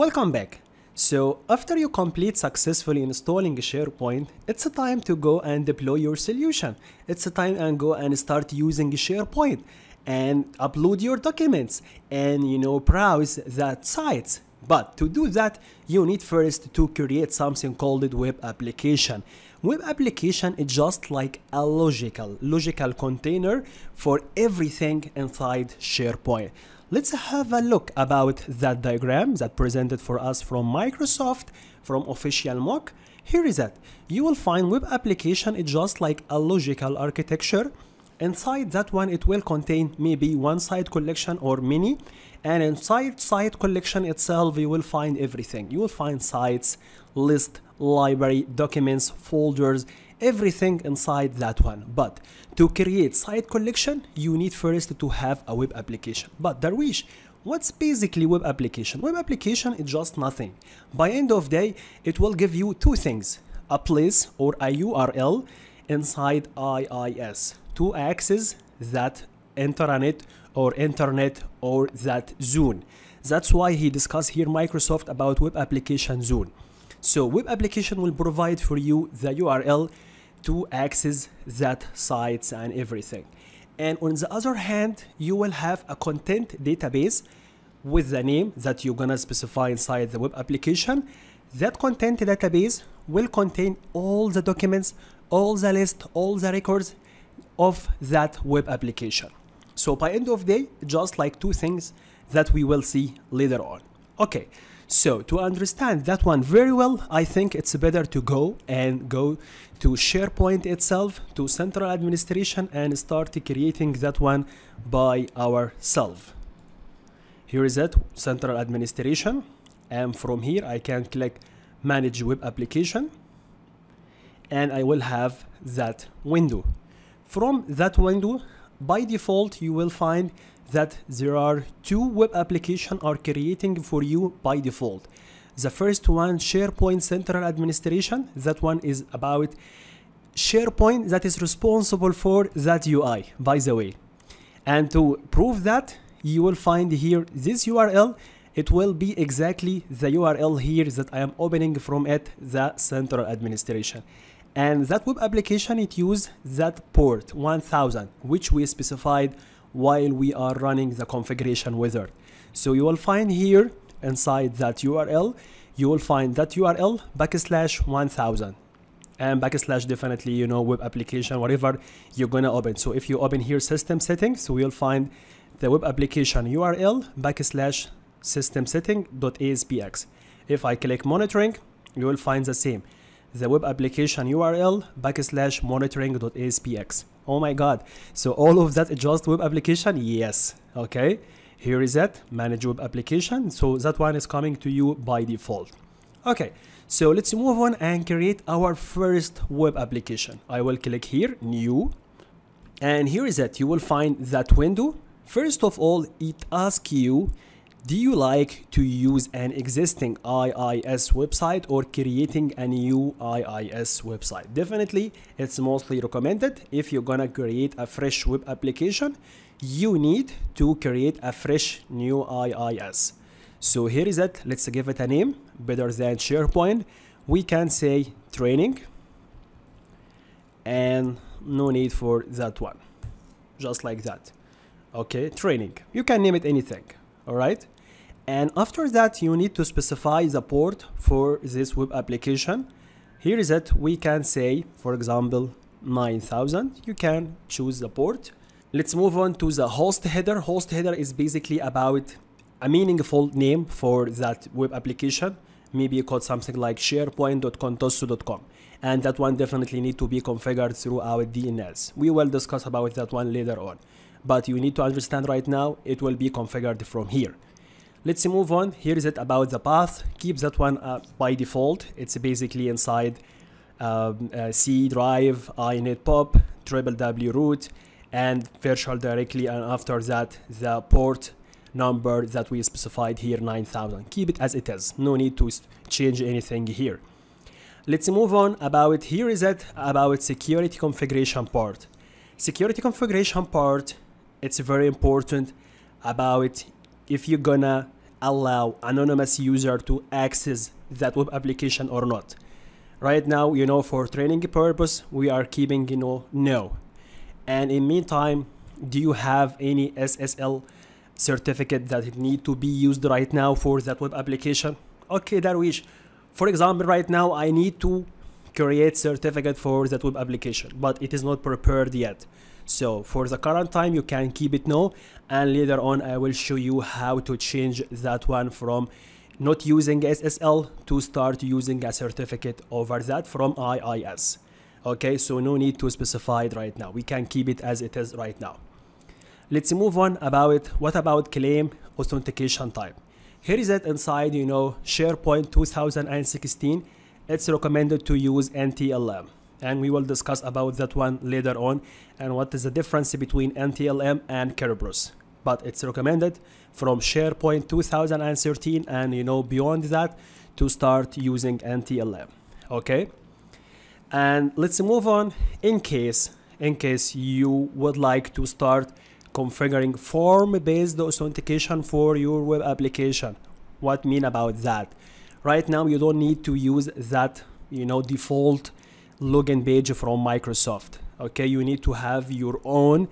Welcome back. So after you complete successfully installing SharePoint, it's a time to go and deploy your solution. It's a time and go and start using SharePoint and upload your documents and you know browse that sites. But to do that, you need first to create something called web application. Web application is just like a logical, logical container for everything inside SharePoint. Let's have a look about that diagram that presented for us from Microsoft from official MOC. Here is it. You will find web application is just like a logical architecture. Inside that one, it will contain maybe one site collection or many. And inside site collection itself, you will find everything. You will find sites, list, library, documents, folders, everything inside that one. But to create site collection, you need first to have a web application. But Darwish, what's basically web application? Web application is just nothing. By end of day, it will give you two things, a place or a URL inside IIS to access that intranet or internet or that zone. That's why he discussed here Microsoft about web application zone. So web application will provide for you the URL to access that sites and everything. And on the other hand, you will have a content database with the name that you're gonna specify inside the web application. That content database will contain all the documents, all the list, all the records of that web application. So by end of day, just like two things that we will see later on. Okay, so to understand that one very well, I think it's better to go and go to SharePoint itself, to central administration and start creating that one by ourselves. Here is it, central administration. And from here, I can click manage web application and I will have that window. From that window, by default, you will find that there are two web applications are creating for you by default. The first one, SharePoint Central Administration. That one is about SharePoint that is responsible for that UI, by the way. And to prove that, you will find here this URL. It will be exactly the URL here that I am opening from it, the Central Administration. And that web application, it use that port 1000, which we specified while we are running the configuration wizard. So you will find here inside that URL, you will find that URL backslash 1000 and backslash definitely, you know, web application, whatever you're gonna open. So if you open here system settings, so you'll find the web application URL backslash system setting.aspx. If I click monitoring, you will find the same. The web application URL backslash monitoring.aspx oh my god. So all of that just web application? Yes. Okay. Here is that. Manage web application. So that one is coming to you by default. Okay. So let's move on and create our first web application. I will click here new. And here is that you will find that window. First of all it asks you do you like to use an existing IIS website or creating a new IIS website? Definitely, it's mostly recommended. If you're gonna create a fresh web application, you need to create a fresh new IIS. So here is it. Let's give it a name better than SharePoint. We can say training and no need for that one. Just like that. Okay, training. You can name it anything all right? And after that you need to specify the port for this web application. Here is it. We can say for example 9000 you can choose the port. Let's move on to the host header. Host header is basically about a meaningful name for that web application. Maybe you call something like sharepoint.contoso.com and that one definitely need to be configured through our DNS. We will discuss about that one later on but you need to understand right now it will be configured from here. Let's move on. Here is it about the path. Keep that one uh, by default. It's basically inside um, uh, C drive inetpub triple W root and virtual directly and after that the port number that we specified here 9000 keep it as it is. No need to change anything here. Let's move on about here is it about security configuration part. Security configuration part it's very important about if you're gonna allow anonymous user to access that web application or not. Right now you know for training purpose we are keeping you know no. And in meantime do you have any ssl certificate that need to be used right now for that web application? Okay darwish. For example right now i need to create certificate for that web application but it is not prepared yet so for the current time you can keep it no and later on i will show you how to change that one from not using ssl to start using a certificate over that from iis okay so no need to specify it right now. We can keep it as it is right now. Let's move on about what about claim authentication type? Here is it inside you know sharepoint 2016 it's recommended to use NTLM and we will discuss about that one later on and what is the difference between NTLM and Kerberos but it's recommended from SharePoint 2013 and you know beyond that to start using NTLM okay? And let's move on. In case in case you would like to start configuring form based authentication for your web application what mean about that? Right now you don't need to use that you know default login page from Microsoft. Okay you need to have your own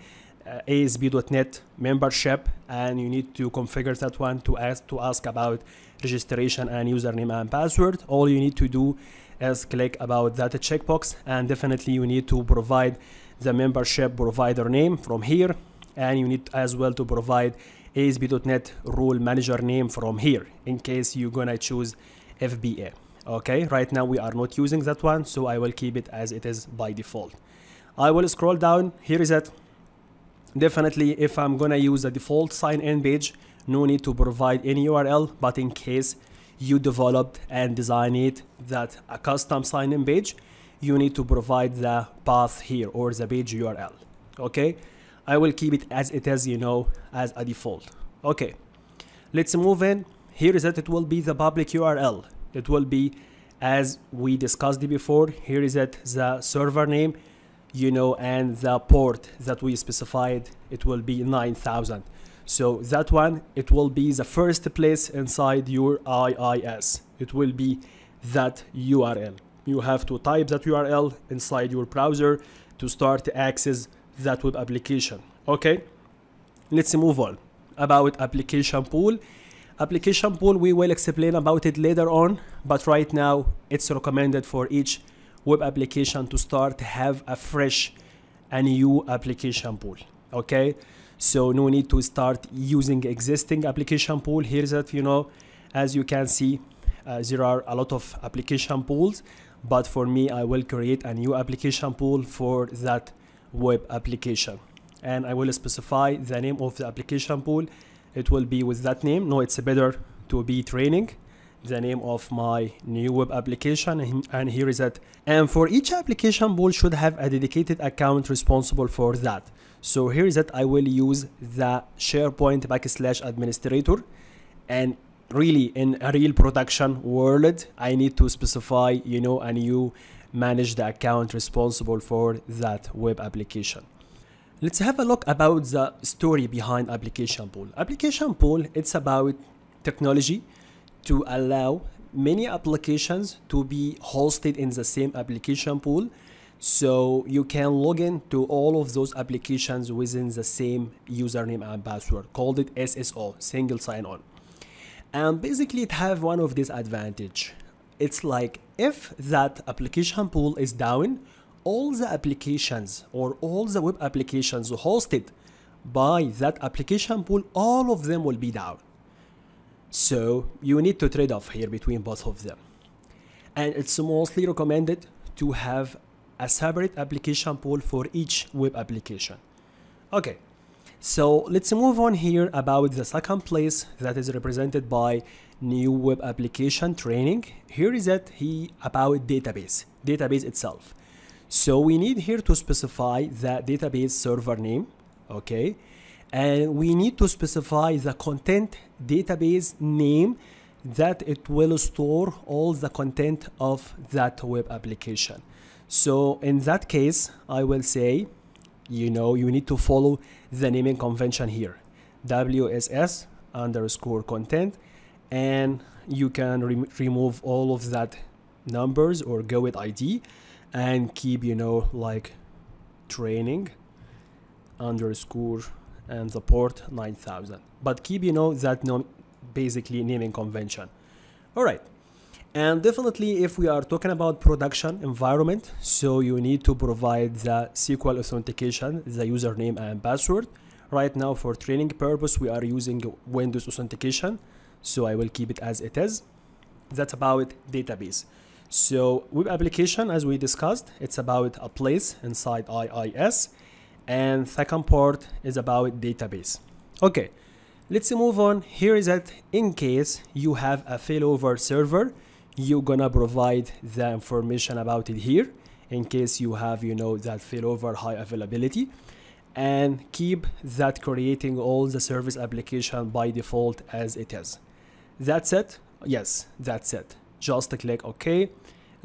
uh, ASP.NET membership and you need to configure that one to ask to ask about registration and username and password. All you need to do is click about that checkbox and definitely you need to provide the membership provider name from here and you need as well to provide ASP.NET role manager name from here in case you're gonna choose FBA okay right now we are not using that one so I will keep it as it is by default. I will scroll down. Here is it. Definitely if I'm gonna use the default sign in page no need to provide any URL but in case you developed and designed it that a custom sign in page you need to provide the path here or the page URL okay? I will keep it as it is you know as a default. Okay. Let's move in. Here is that it will be the public URL it will be as we discussed before here is it the server name you know and the port that we specified it will be 9000 so that one it will be the first place inside your IIS it will be that URL you have to type that URL inside your browser to start to access that web application. Okay? Let's move on about application pool application pool we will explain about it later on but right now it's recommended for each web application to start have a fresh a new application pool okay? So no need to start using existing application pool. Here's that you know as you can see uh, there are a lot of application pools but for me I will create a new application pool for that web application. And I will specify the name of the application pool it will be with that name. No it's better to be training the name of my new web application. And here is it and for each application pool should have a dedicated account responsible for that. So here is it I will use the SharePoint backslash administrator. And really in a real production world I need to specify you know and you manage the account responsible for that web application let's have a look about the story behind application pool. Application pool it's about technology to allow many applications to be hosted in the same application pool. So you can log in to all of those applications within the same username and password called it SSO single sign-on. And basically it have one of these advantage. It's like if that application pool is down all the applications or all the web applications hosted by that application pool all of them will be down so you need to trade off here between both of them and it's mostly recommended to have a separate application pool for each web application okay so let's move on here about the second place that is represented by new web application training. Here is it he about database, database itself. So we need here to specify the database server name, okay? And we need to specify the content database name that it will store all the content of that web application. So in that case, I will say you know you need to follow the naming convention here wss underscore content and you can re remove all of that numbers or go with id and keep you know like training underscore and the port 9000 but keep you know that no basically naming convention. All right. And definitely if we are talking about production environment so you need to provide the sql authentication the username and password. Right now for training purpose we are using windows authentication so i will keep it as it is. That's about database so web application as we discussed it's about a place inside iis and second part is about database. Okay let's move on. Here is that in case you have a failover server you're gonna provide the information about it here in case you have you know that failover high availability and keep that creating all the service application by default as it is. That's it? Yes that's it just click ok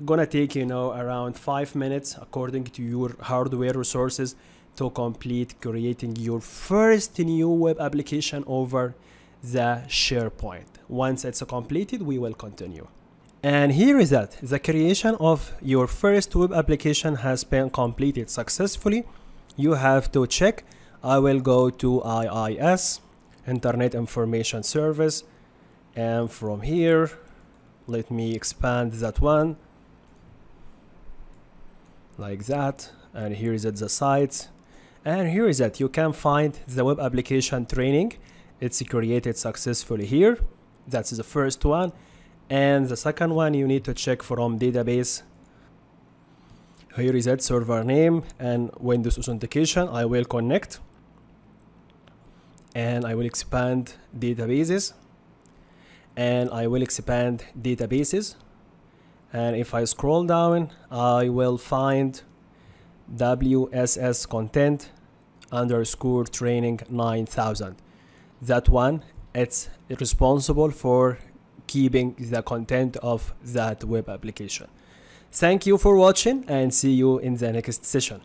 gonna take you know around five minutes according to your hardware resources to complete creating your first new web application over the SharePoint. Once it's completed, we will continue. And here is that the creation of your first web application has been completed successfully. You have to check. I will go to IIS, Internet Information Service. And from here, let me expand that one. Like that. And here is at the site. And here is that. You can find the web application training. It's created successfully here. That's the first one. And the second one you need to check from database. Here is that server name and windows authentication. I will connect. And i will expand databases and i will expand databases and if i scroll down i will find WSS content underscore training 9000. That one, it's responsible for keeping the content of that web application. Thank you for watching and see you in the next session.